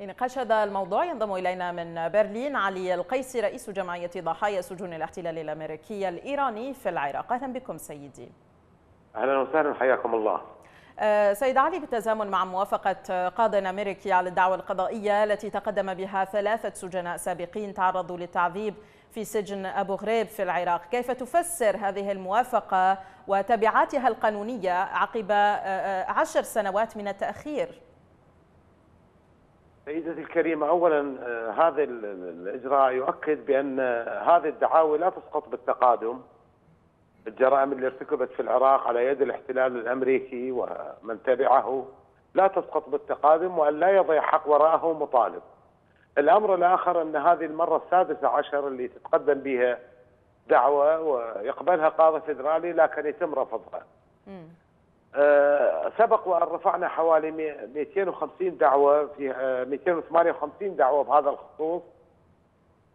لنقاش هذا الموضوع ينضم إلينا من برلين علي القيسي رئيس جمعية ضحايا سجون الاحتلال الأمريكي الإيراني في العراق. أهلا بكم سيدي. أهلا وسهلا حياكم الله. سيد علي بالتزامن مع موافقة قاض أمريكي على الدعوة القضائية التي تقدم بها ثلاثة سجناء سابقين تعرضوا للتعذيب في سجن أبو غريب في العراق. كيف تفسر هذه الموافقة وتبعاتها القانونية عقب عشر سنوات من التأخير؟ سيدتي الكريمة أولا هذا الإجراء يؤكد بأن هذه الدعاوى لا تسقط بالتقادم الجرائم اللي ارتكبت في العراق على يد الاحتلال الأمريكي ومن تبعه لا تسقط بالتقادم وأن لا يضيع حق وراءه مطالب. الأمر الآخر أن هذه المرة السادسة عشر اللي تتقدم بها دعوة ويقبلها قاضي فدرالي لكن يتم رفضها. آه سبق وأن رفعنا حوالي 250 دعوة في آه 258 دعوة بهذا الخصوص.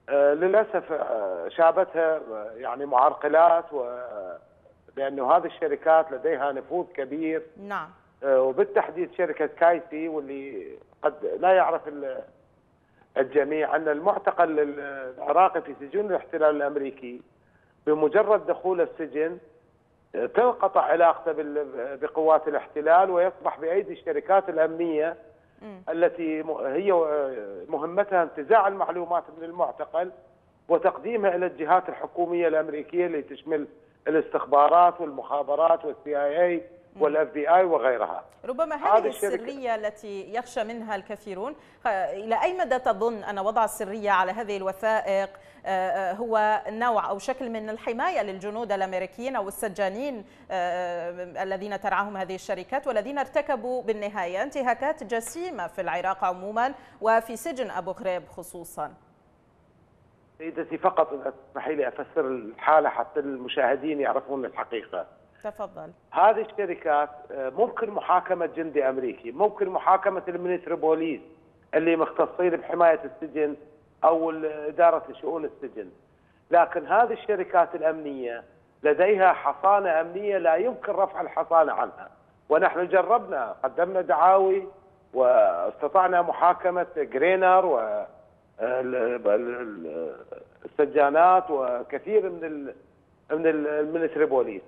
آه للأسف آه شابتها آه يعني معرقلات و لأنه هذه الشركات لديها نفوذ كبير. نعم. وبالتحديد شركة كايسي واللي قد لا يعرف الجميع أن المعتقل العراقي في سجون الاحتلال الأمريكي بمجرد دخول السجن تنقطع علاقته بقوات الاحتلال ويصبح بأيدي الشركات الأمنية التي هي مهمتها انتزاع المعلومات من المعتقل وتقديمها إلى الجهات الحكومية الأمريكية اللي تشمل الاستخبارات والمخابرات وال CIA وال FBI وغيرها. ربما هذه السرية التي يخشى منها الكثيرون، إلى أي مدى تظن أن وضع السرية على هذه الوثائق هو نوع أو شكل من الحماية للجنود الأمريكيين أو السجانين الذين ترعاهم هذه الشركات والذين ارتكبوا بالنهاية انتهاكات جسيمة في العراق عموما وفي سجن أبو غريب خصوصا. سيدتي فقط اسمحي لي أفسر الحالة حتى المشاهدين يعرفون الحقيقة. تفضل. هذه الشركات ممكن محاكمة جندي أمريكي، ممكن محاكمة المينتري بوليس اللي مختصين بحماية السجن أو إدارة شؤون السجن. لكن هذه الشركات الأمنية لديها حصانة أمنية لا يمكن رفع الحصانة عنها، ونحن جربنا قدمنا دعاوي واستطعنا محاكمة جرينر و السجانات وكثير من من ال military police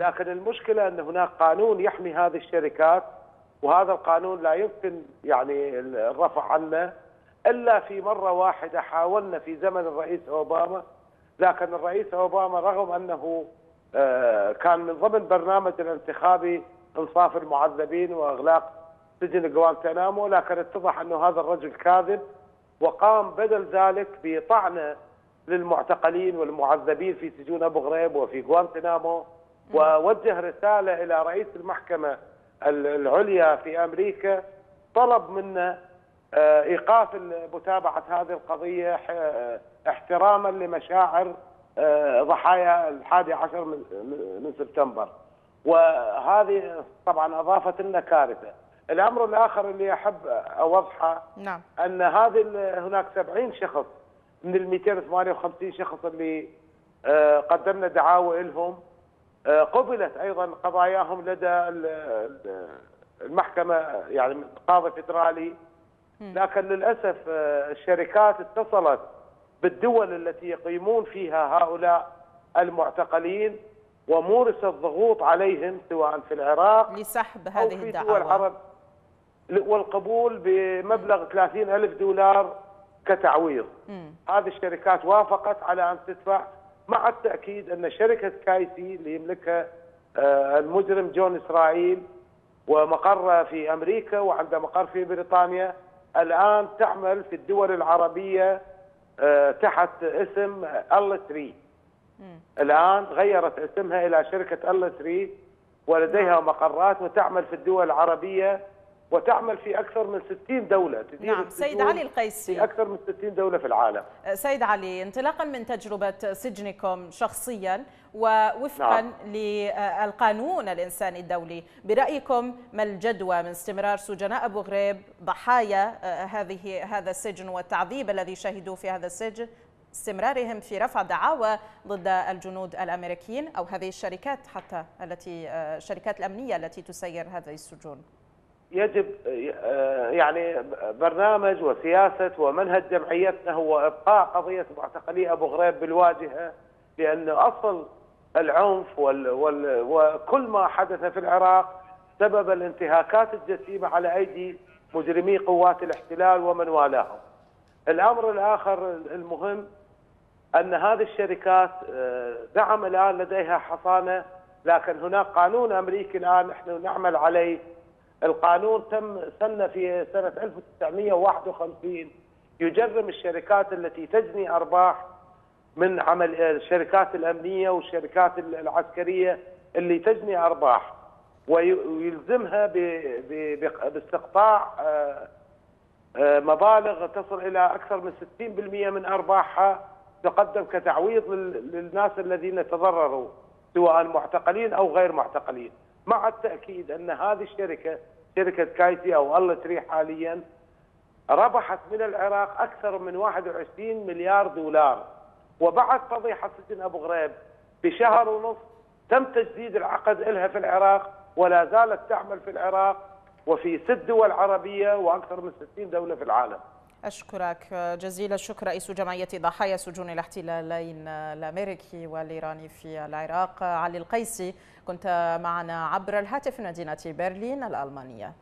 لكن المشكلة أن هناك قانون يحمي هذه الشركات وهذا القانون لا يمكن يعني الرفع عنه إلا في مرة واحدة حاولنا في زمن الرئيس أوباما لكن الرئيس أوباما رغم أنه كان من ضمن برنامج الانتخابي إنصاف المعذبين وإغلاق سجن جوانتنامو لكن اتضح أنه هذا الرجل كاذب وقام بدل ذلك بطعنه للمعتقلين والمعذبين في سجون أبو غريب وفي غوانتنامو ووجه رسالة إلى رئيس المحكمة العليا في أمريكا. طلب منا إيقاف متابعة هذه القضية احتراما لمشاعر ضحايا الحادي عشر من سبتمبر. وهذه طبعا أضافت لنا كارثة. الأمر الآخر اللي أحب أوضحه نعم. أن هذه هناك 70 شخص من ال 258 شخص اللي قدمنا دعاوى لهم قبلت أيضا قضاياهم لدى المحكمة يعني قاضي فدرالي. لكن للأسف الشركات اتصلت بالدول التي يقيمون فيها هؤلاء المعتقلين ومورست ضغوط عليهم سواء في العراق لسحب هذه العرب والقبول بمبلغ 30 ألف دولار كتعويض. هذه الشركات وافقت على أن تدفع مع التأكيد أن شركة كايسي اللي يملكها آه، المجرم جون إسرائيل ومقرها في أمريكا وعنده مقر في بريطانيا الآن تعمل في الدول العربية آه، تحت اسم ال 3 مم. الآن غيرت اسمها إلى شركة ال 3 ولديها مقرات وتعمل في الدول العربية وتعمل في أكثر من 60 دولة نعم سيد علي في القيسي أكثر من 60 دولة في العالم. سيد علي انطلاقا من تجربة سجنكم شخصيا ووفقا نعم. للقانون الإنساني الدولي برأيكم ما الجدوى من استمرار سجناء أبو غريب ضحايا آه، هذه هذا السجن والتعذيب الذي شهدوه في هذا السجن استمرارهم في رفع دعاوى ضد الجنود الأمريكيين أو هذه الشركات حتى التي آه، الشركات الأمنية التي تسير هذه السجون؟ يجب يعني برنامج وسياسة ومنهج جمعيتنا هو إبقاء قضية معتقلي أبو غريب بالواجهة لأن أصل العنف وال وال وكل ما حدث في العراق سبب الانتهاكات الجسيمة على أيدي مجرمي قوات الاحتلال ومن والاهم. الأمر الآخر المهم أن هذه الشركات نعم الآن لديها حصانة لكن هناك قانون أمريكي الآن نحن نعمل عليه القانون تم سن في سنة 1951 يجرم الشركات التي تجني أرباح من عمل الشركات الأمنية والشركات العسكرية اللي تجني أرباح ويلزمها باستقطاع مبالغ تصل إلى أكثر من 60% من أرباحها تقدم كتعويض للناس الذين تضرروا سواء معتقلين أو غير معتقلين. مع التأكيد أن هذه الشركة شركة كايتي أو التري حاليا ربحت من العراق أكثر من 21 مليار دولار وبعد فضيحة سجن أبو غريب بشهر ونص تم تجديد العقد لها في العراق ولا زالت تعمل في العراق وفي ست دول عربية وأكثر من 60 دولة في العالم. أشكرك جزيل الشكر رئيس جمعية ضحايا سجون الاحتلالين الأمريكي والإيراني في العراق علي القيسي. كنت معنا عبر الهاتف مدينة برلين الألمانية.